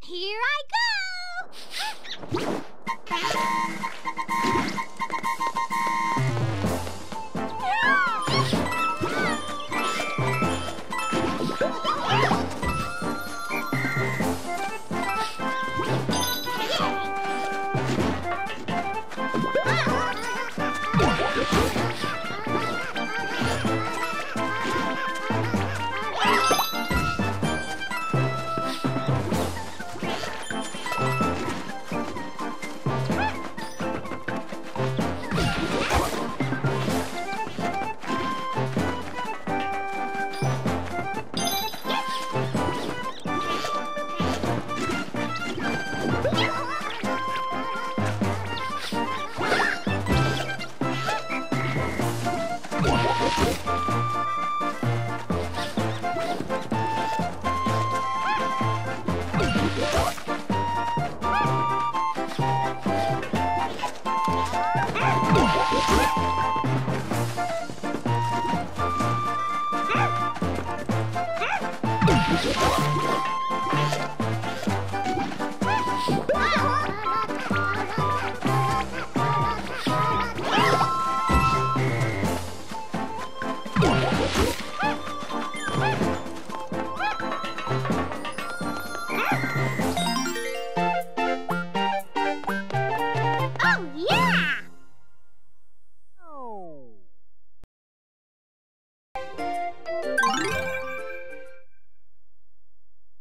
Here I Oh,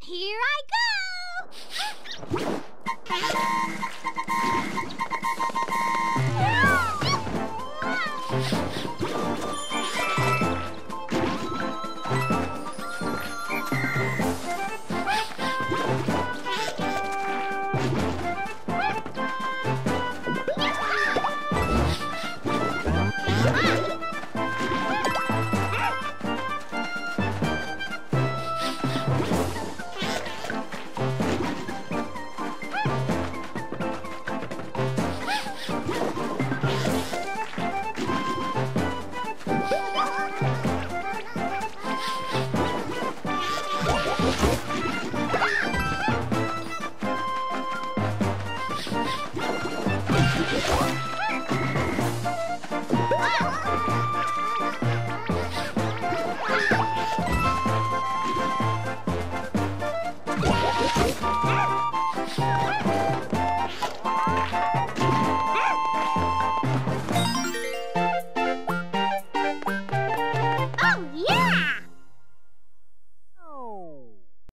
Here I go!